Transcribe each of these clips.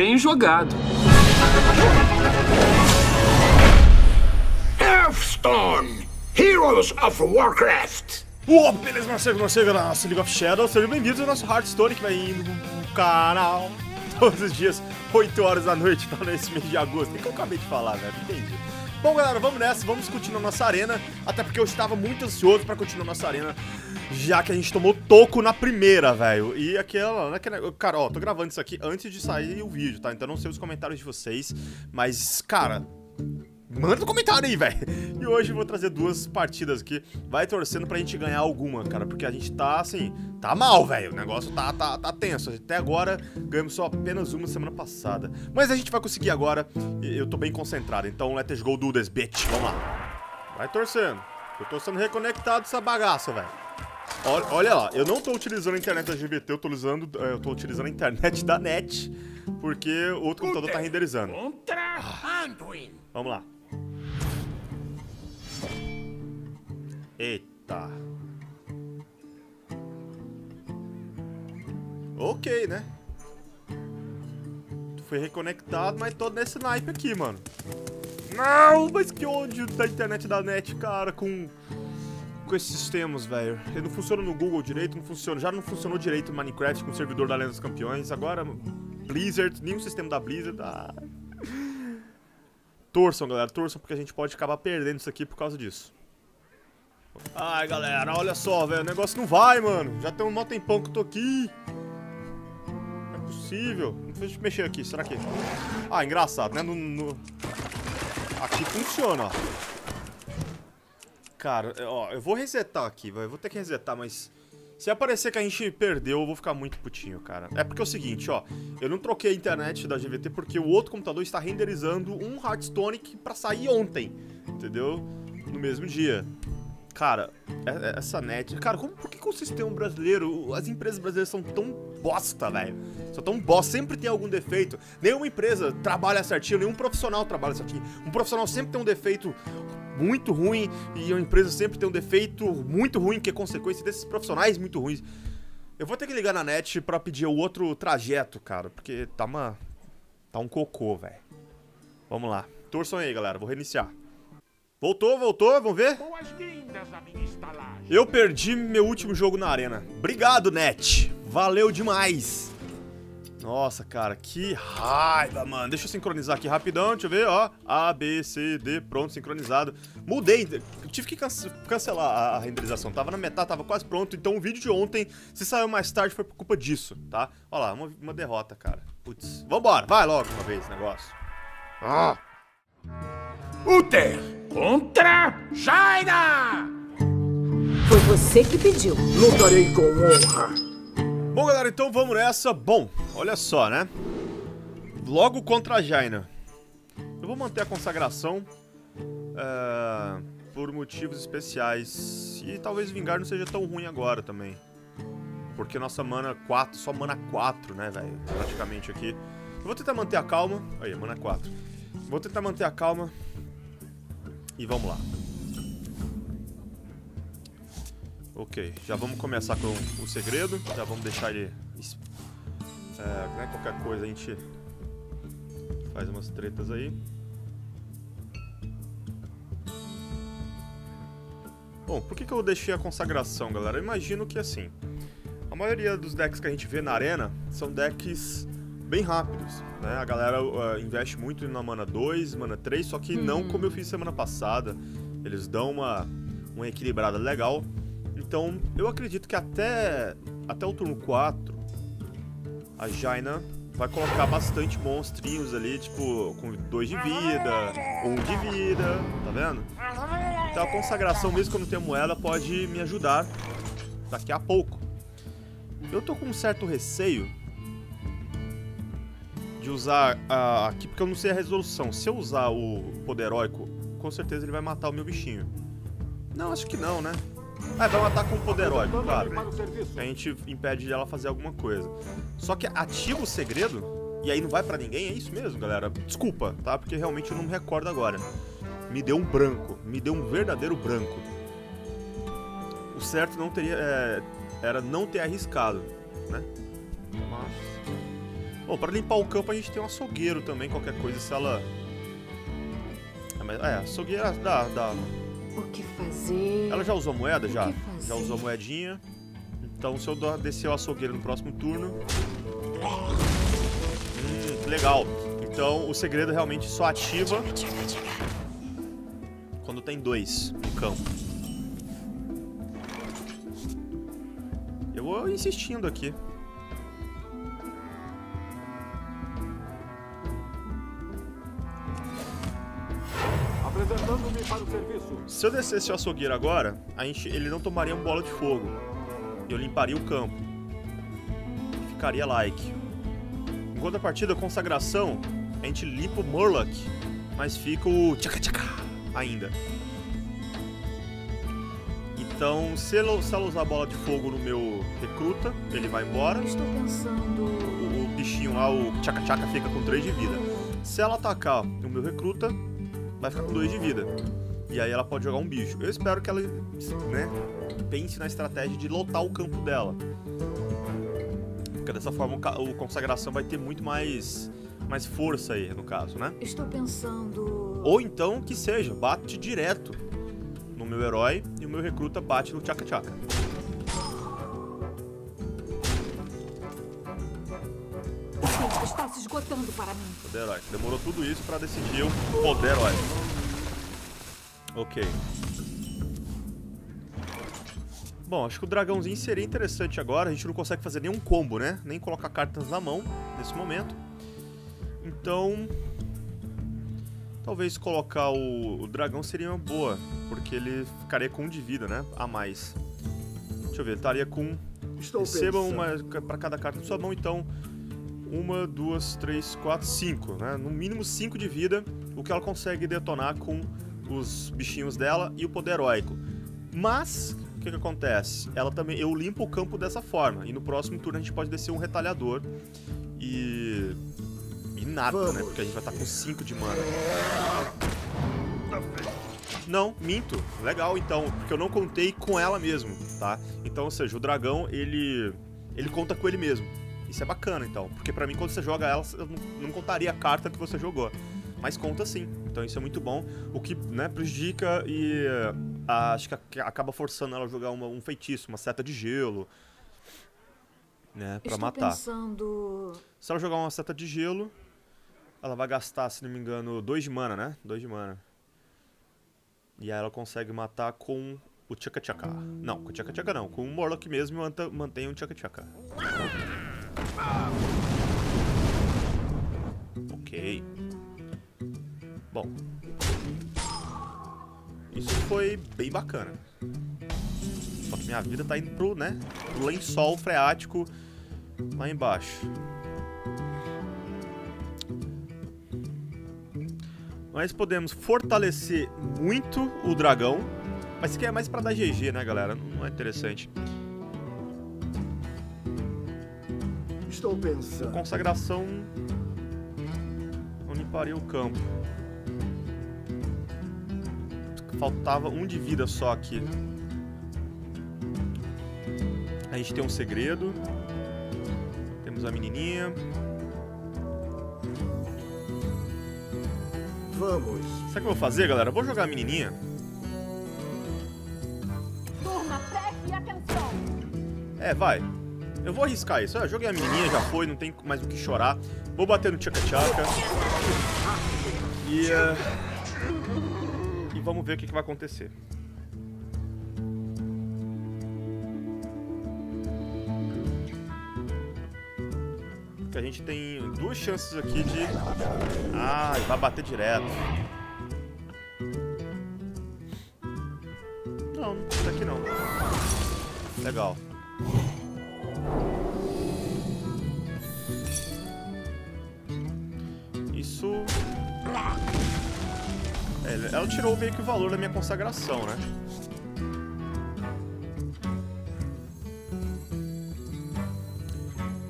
Bem jogado. Hearthstone, Heroes of Warcraft. Ô, beleza, morcego, morcego, nossa League of Shadows. Sejam bem-vindos ao nosso Hearthstone que vai indo no canal todos os dias, 8 horas da noite, tá nesse mês de agosto. O que eu acabei de falar, velho? Entendi. Bom, galera, vamos nessa, vamos continuar nossa arena, até porque eu estava muito ansioso pra continuar nossa arena, já que a gente tomou toco na primeira, velho. E aquela, aquela, cara, ó, tô gravando isso aqui antes de sair o vídeo, tá? Então não sei os comentários de vocês, mas, cara, Manda no comentário aí, velho. E hoje eu vou trazer duas partidas aqui. Vai torcendo pra gente ganhar alguma, cara. Porque a gente tá, assim, tá mal, velho. O negócio tá, tá, tá tenso. Até agora ganhamos só apenas uma semana passada. Mas a gente vai conseguir agora. Eu tô bem concentrado. Então, let's go do this, bitch. Vamos lá. Vai torcendo. Eu tô sendo reconectado dessa bagaça, velho. Olha, olha lá, eu não tô utilizando a internet da GBT, eu tô utilizando, eu tô utilizando a internet da NET, porque o outro computador tá renderizando. Ah. Vamos lá. Eita. Ok, né? Foi reconectado, mas tô nesse naipe aqui, mano. Não, mas que ódio da internet da net, cara, com... Com esses sistemas, velho. Ele não funciona no Google direito, não funciona. Já não funcionou direito no Minecraft com o servidor da Lenda dos Campeões. Agora, Blizzard, nenhum sistema da Blizzard. Ah. Torçam, galera, torçam, porque a gente pode acabar perdendo isso aqui por causa disso. Ai, galera, olha só, velho. O negócio não vai, mano. Já tem um mó tempão que eu tô aqui. Não é possível. Deixa eu mexer aqui. Será que... Ah, engraçado, né? No, no... Aqui funciona, ó. Cara, ó, eu vou resetar aqui, velho. Vou ter que resetar, mas... Se aparecer que a gente perdeu, eu vou ficar muito putinho, cara. É porque é o seguinte, ó. Eu não troquei a internet da GVT porque o outro computador está renderizando um Hearthstone pra sair ontem. Entendeu? No mesmo dia. Cara, é, é, essa net. Cara, como, por que, que o sistema brasileiro, as empresas brasileiras são tão bosta, velho? São tão bosta, sempre tem algum defeito. Nenhuma empresa trabalha certinho, nenhum profissional trabalha certinho. Um profissional sempre tem um defeito muito ruim e a empresa sempre tem um defeito muito ruim que é consequência desses profissionais muito ruins. Eu vou ter que ligar na net pra pedir o outro trajeto, cara, porque tá uma. tá um cocô, velho. Vamos lá. Torçam aí, galera. Vou reiniciar. Voltou, voltou, vamos ver? Eu perdi meu último jogo na arena. Obrigado, Net. Valeu demais. Nossa, cara, que raiva, mano. Deixa eu sincronizar aqui rapidão, deixa eu ver, ó. A, B, C, D, pronto, sincronizado. Mudei, tive que cancelar a renderização. Tava na metade, tava quase pronto. Então o vídeo de ontem, se saiu mais tarde, foi por culpa disso, tá? Olha lá, uma, uma derrota, cara. Putz, vambora, vai logo uma vez esse negócio. Ah. Uther! contra Jaina! Foi você que pediu. Lutarei com honra. Bom, galera, então vamos nessa. Bom, olha só, né? Logo contra a Jaina. Eu vou manter a consagração é, por motivos especiais. E talvez Vingar não seja tão ruim agora também. Porque nossa mana 4, só mana 4, né, velho? Praticamente aqui. Eu vou tentar manter a calma. Aí, mana 4. Vou tentar manter a calma e vamos lá. Ok, já vamos começar com o segredo. Já vamos deixar ele... É, né, qualquer coisa a gente faz umas tretas aí. Bom, por que, que eu deixei a consagração, galera? Eu imagino que assim, a maioria dos decks que a gente vê na arena são decks bem rápidos, né? A galera uh, investe muito na mana 2, mana 3, só que hum. não como eu fiz semana passada. Eles dão uma, uma equilibrada legal. Então, eu acredito que até, até o turno 4, a Jaina vai colocar bastante monstrinhos ali, tipo, com 2 de vida, 1 um de vida, tá vendo? Então a consagração, mesmo que eu não tenha moeda, pode me ajudar daqui a pouco. Eu tô com um certo receio de usar uh, aqui, porque eu não sei a resolução. Se eu usar o poder heróico, com certeza ele vai matar o meu bichinho. Não, acho que não, né? Ah, vai matar com o heróico, claro. A gente impede ela fazer alguma coisa. Só que ativa o segredo, e aí não vai pra ninguém, é isso mesmo, galera? Desculpa, tá? Porque realmente eu não me recordo agora. Me deu um branco, me deu um verdadeiro branco. O certo não teria... É, era não ter arriscado, né? Mas... Bom, pra limpar o campo a gente tem um açougueiro também, qualquer coisa, se ela... É, mas, é açougueira dá, dá. O que fazer? Ela já usou moeda? O Já. Já usou moedinha. Então se eu descer o açougueiro no próximo turno... Hum, legal. Então o segredo realmente só ativa quando tem dois no campo. Eu vou insistindo aqui. Se eu descesse o açougueiro agora, a gente, ele não tomaria uma bola de fogo. Eu limparia o campo. Ficaria like. Enquanto a partida consagração, a gente limpa o Murloc, mas fica o tchaca tchaca ainda. Então, se ela, se ela usar a bola de fogo no meu recruta, ele vai embora. Estou pensando. O, o bichinho lá, o tchaca tchaca, fica com 3 de vida. Se ela atacar o meu recruta, vai ficar com 2 de vida. E aí ela pode jogar um bicho. Eu espero que ela, né, pense na estratégia de lotar o campo dela. Porque dessa forma o, consagração vai ter muito mais, mais força aí, no caso, né? Estou pensando. Ou então que seja, bate direto no meu herói e o meu recruta bate no. O tempo está se esgotando para mim. Poder herói. Demorou tudo isso pra decidir o poder herói. Ok. Bom, acho que o dragãozinho seria interessante agora. A gente não consegue fazer nenhum combo, né? Nem colocar cartas na mão nesse momento. Então... Talvez colocar o, o dragão seria uma boa. Porque ele ficaria com um de vida, né? A mais. Deixa eu ver, ele estaria com Estou Receba pensando. uma para cada carta da sua mão, então uma, duas, três, quatro, cinco, né? No mínimo cinco de vida, o que ela consegue detonar com os bichinhos dela e o poder heróico. Mas o que, que acontece? Ela também, eu limpo o campo dessa forma e no próximo turno a gente pode descer um retalhador e e nada, né? Vamos. Porque a gente vai estar com cinco de mana. Não, minto. Legal, então, porque eu não contei com ela mesmo, tá? Então, ou seja, o dragão, ele ele conta com ele mesmo. Isso é bacana, então, porque pra mim quando você joga ela, eu não contaria a carta que você jogou, mas conta sim. Então isso é muito bom, o que, né, prejudica e eh, acho que ac- acaba forçando ela a jogar uma- um feitiço, uma seta de gelo, né, pra Estou matar. pensando. Se ela jogar uma seta de gelo, ela vai gastar, se não me engano, 2 de mana, né? 2 de mana. E aí ela consegue matar com o Tchaka Tchaka. Não, com o Tchaka Tchaka não. Com o Morlock mesmo mantém o Tchaka Tchaka. Ok. Bom. Isso foi bem bacana. Só que minha vida tá indo pro, né? Pro lençol freático lá embaixo. Nós podemos fortalecer muito o dragão. Mas isso aqui é mais pra dar GG, né, galera? Não é interessante. Estou pensando. Consagração. Não limparia o campo. Faltava um de vida só aqui. A gente tem um segredo. Temos a menininha. Vamos. Sabe o que eu vou fazer, galera? Eu vou jogar a menininha. Turma, preste atenção. É, vai. Eu vou arriscar isso. Ah, joguei a menininha, já foi, não tem mais o que chorar. Vou bater no tchaca tchaca. E. eh, E vamos ver o que, que vai acontecer. Porque a gente tem duas chances aqui de. Ah, vai bater direto. Não, isso aqui não. Legal. Isso. É, ela tirou meio que o valor da minha consagração, né?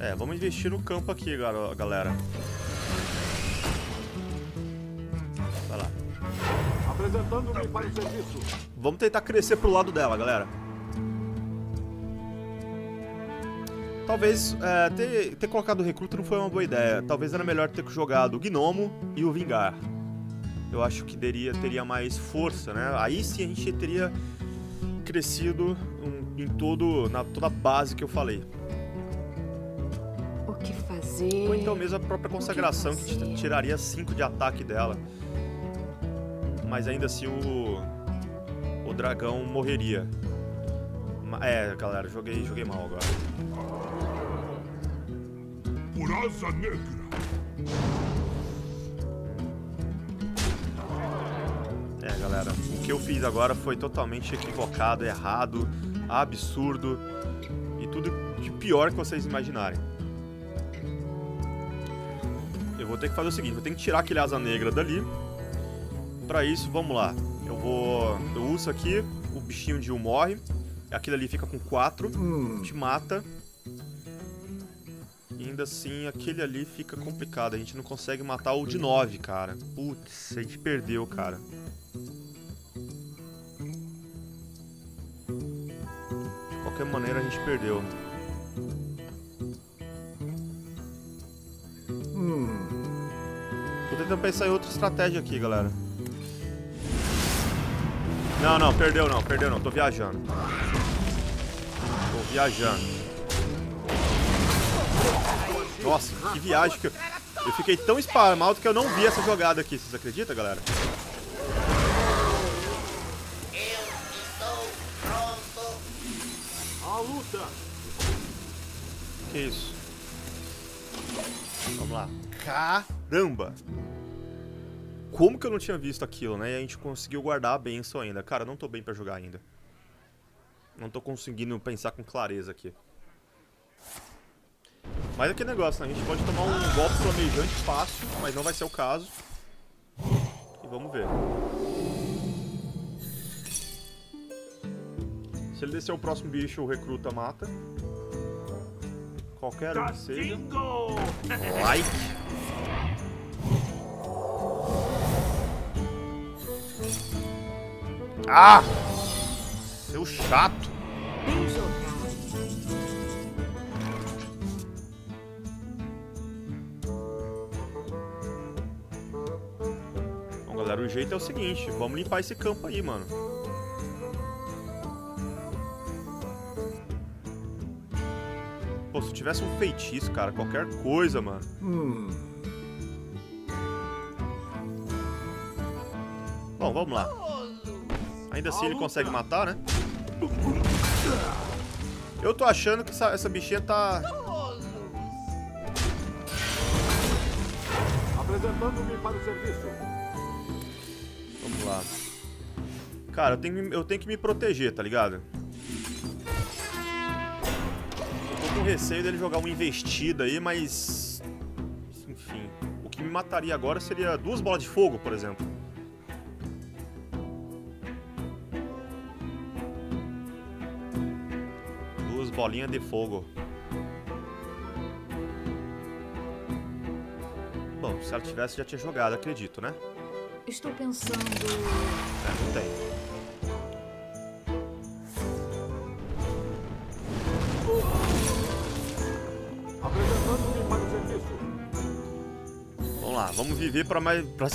É, vamos investir no campo aqui, galera. Vai lá. Apresentando-me para o serviço. Vamos tentar crescer pro lado dela, galera. Talvez é, ter, ter colocado o recruta não foi uma boa ideia. Talvez era melhor ter jogado o Gnomo e o Vingar. Eu acho que teria, teria mais força, né? Aí sim a gente teria crescido um, em todo, na toda a base que eu falei. O que fazer? Ou então mesmo a própria consagração, que fazer? tiraria 5 de ataque dela. Mas ainda assim o. O dragão morreria. É, galera, joguei, joguei mal agora. Por asa negra. Galera, o que eu fiz agora foi totalmente equivocado, errado, absurdo e tudo de pior que vocês imaginarem. Eu vou ter que fazer o seguinte, vou ter que tirar aquele asa negra dali. Pra isso, vamos lá. Eu vou... Eu uso aqui, o bichinho de 1 morre. Aquilo ali fica com 4, te mata. E ainda assim, aquele ali fica complicado. A gente não consegue matar o de 9, cara. Putz, a gente perdeu, cara. Qualquer maneira, a gente perdeu. Tô tentando pensar em outra estratégia aqui, galera. Não, não, perdeu não, perdeu não, tô viajando. Tô viajando. Nossa, que viagem que eu... Eu fiquei tão espalmado que eu não vi essa jogada aqui, vocês acreditam, galera? Luta! Que isso? Vamos lá. Caramba! Como que eu não tinha visto aquilo, né? E a gente conseguiu guardar a benção ainda. Cara, não tô bem pra jogar ainda. Não tô conseguindo pensar com clareza aqui. Mas é aquele negócio, né? A gente pode tomar um golpe flamejante fácil, mas não vai ser o caso. E vamos ver. Se ele descer o próximo bicho, o recruta mata. Qualquer um que seja. Like. Ah! Seu chato. Bom, galera, o jeito é o seguinte. Vamos limpar esse campo aí, mano. Tivesse um feitiço, cara, qualquer coisa, mano. Bom, vamos lá. Ainda assim ele consegue matar, né? Eu tô achando que essa, essa bichinha tá... Apresentando-me para o serviço. Vamos lá. Cara, eu tenho, que me- eu tenho que me proteger, tá ligado? Receio dele jogar uma investida aí, mas... Enfim. O que me mataria agora seria duas bolas de fogo, por exemplo. Duas bolinhas de fogo. Bom, se ela tivesse, já tinha jogado, acredito, né? Estou pensando. É, não tem. Vamos lá, vamos viver para mais. Pra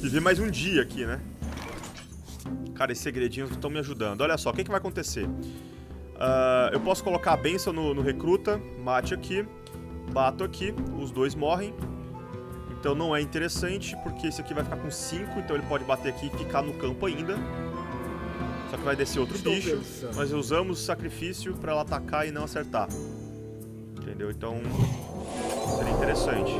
viver mais um dia aqui, né? Cara, esses segredinhos estão me ajudando. Olha só, o que, que vai acontecer? Ah, eu posso colocar a benção no, no recruta, mate aqui, bato aqui, os dois morrem. Então não é interessante, porque esse aqui vai ficar com 5, então ele pode bater aqui e ficar no campo ainda. Só que vai descer outro Estou bicho, pensando. mas usamos o sacrifício para ela atacar e não acertar. Entendeu? Então seria interessante.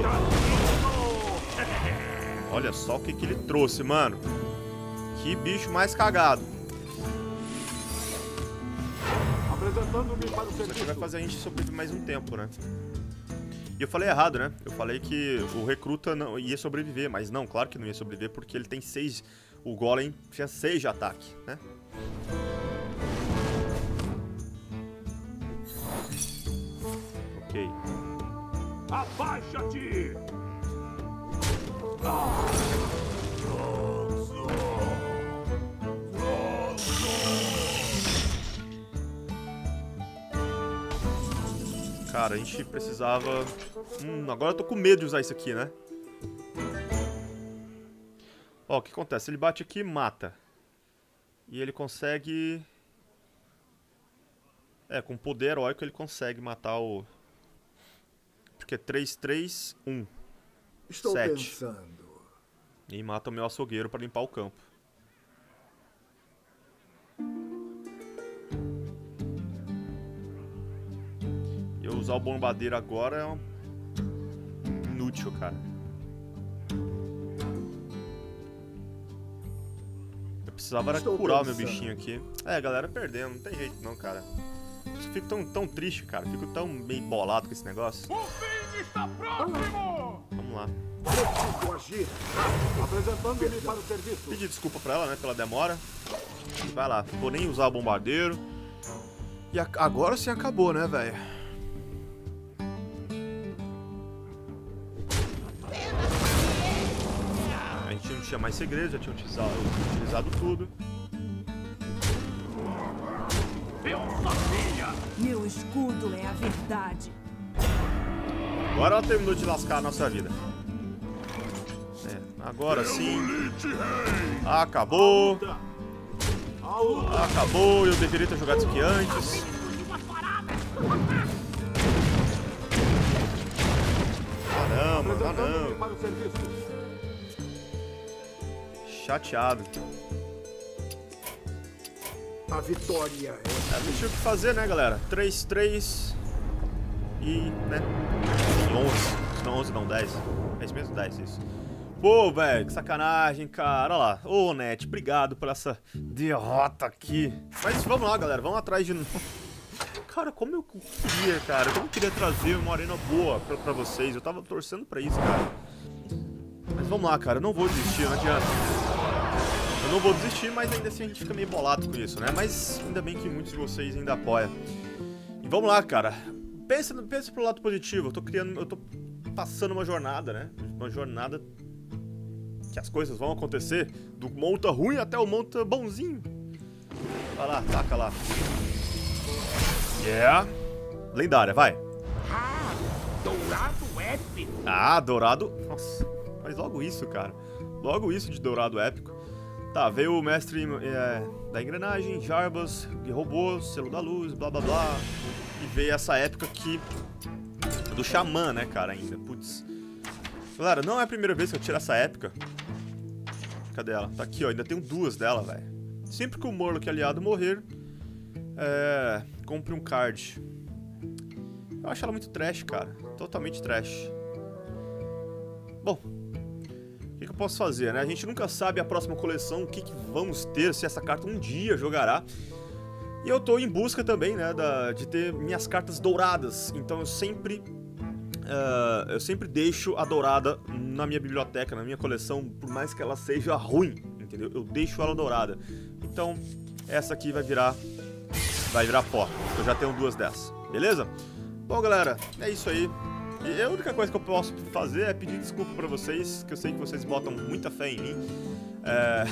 Ok. Olha só o que, que ele trouxe, mano. Que bicho mais cagado. Apresentando-me para o vai fazer a gente sobreviver mais um tempo, né? E eu falei errado, né? Eu falei que o recruta não ia sobreviver, mas não, claro que não ia sobreviver porque ele tem seis. O Golem tinha seis de ataque, né? Ok. Abaixa-te! Ah! Cara, a gente precisava... Hum, agora eu tô com medo de usar isso aqui, né? Ó, o que acontece? Ele bate aqui e mata. E ele consegue... É, com poder heróico ele consegue matar o... Porque é 3, 3, 1. Estou Sete. pensando. E mata o meu açougueiro pra limpar o campo. Eu usar o bombardeiro agora é um... inútil, cara. Eu precisava era curar o meu bichinho aqui. É, galera, perdendo, não tem jeito não, cara. Eu fico tão, tão triste, cara. Fico tão meio bolado com esse negócio. Está próximo! Vamos lá. Preciso agir. Apresentando-me para o serviço. Pedir desculpa pra ela, né, pela demora. Vai lá, vou nem usar o bombardeiro. E a- agora sim acabou, né, velho? A gente não tinha mais segredo, já tinha utilizado, utilizado tudo. Eu sabia! Meu escudo é a verdade. Agora ela terminou de lascar a nossa vida. É, agora sim. Acabou. Acabou, eu deveria ter jogado isso aqui antes. O serviço. Chateado. A vitória é É, não tinha o que fazer, né, galera? 3, 3 e, né, 11. Não, 11 não, 10. É isso mesmo? 10, isso. Pô, velho, que sacanagem, cara. Olha lá. Ô, Net, obrigado por essa derrota aqui. Mas vamos lá, galera. Vamos atrás de... Cara, como eu queria, cara. Como eu queria trazer uma arena boa pra, pra vocês. Eu tava torcendo pra isso, cara. Mas vamos lá, cara. Eu não vou desistir, não adianta. Eu não vou desistir, mas ainda assim a gente fica meio bolado com isso, né? Mas ainda bem que muitos de vocês ainda apoiam. E vamos lá, cara. Pensa, pensa pro lado positivo. Eu tô criando. Eu tô passando uma jornada, né? Uma jornada que as coisas vão acontecer do monta ruim até o monta bonzinho. Vai lá, taca lá. Yeah. Lendária, vai. Dourado épico! Ah, dourado. Nossa, mas logo isso, cara. Logo isso de dourado épico. Tá, veio o mestre é, da engrenagem, Jarbas, robôs, selo da luz, blá blá blá. Veio essa época aqui do xamã, né, cara, ainda. Putz. Galera, não é a primeira vez que eu tiro essa época. Cadê ela? Tá aqui, ó. Ainda tenho duas dela, velho. Sempre que o Morlock aliado morrer, é, compre um card. Eu acho ela muito trash, cara. Totalmente trash. Bom, o que, que eu posso fazer, né? A gente nunca sabe a próxima coleção, o que, que vamos ter, se essa carta um dia jogará. E eu tô em busca também, né, da, de ter minhas cartas douradas. Então eu sempre. ah, eu sempre deixo a dourada na minha biblioteca, na minha coleção, por mais que ela seja ruim, entendeu? Eu deixo ela dourada. Então, essa aqui vai virar. Vai virar pó. Eu já tenho duas dessas, beleza? Bom, galera, é isso aí. E a única coisa que eu posso fazer é pedir desculpa pra vocês, que eu sei que vocês botam muita fé em mim. É...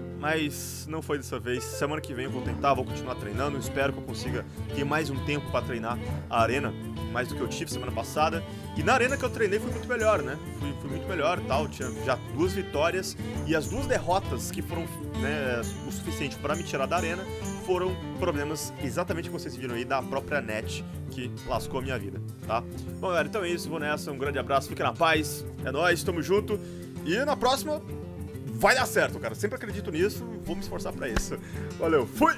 Mas não foi dessa vez. Semana que vem eu vou tentar, vou continuar treinando. Espero que eu consiga ter mais um tempo pra treinar a arena, mais do que eu tive semana passada. E na arena que eu treinei foi muito melhor, né? Fui, fui muito melhor tal. Tinha já duas vitórias e as duas derrotas que foram né, o suficiente pra me tirar da arena foram problemas exatamente que vocês viram aí da própria net que lascou a minha vida, tá? Bom, galera, então é isso. Vou nessa. Um grande abraço, fica na paz. É nóis, tamo junto. E na próxima vai dar certo, cara. Sempre acredito nisso. Vou me esforçar pra isso. Valeu, fui!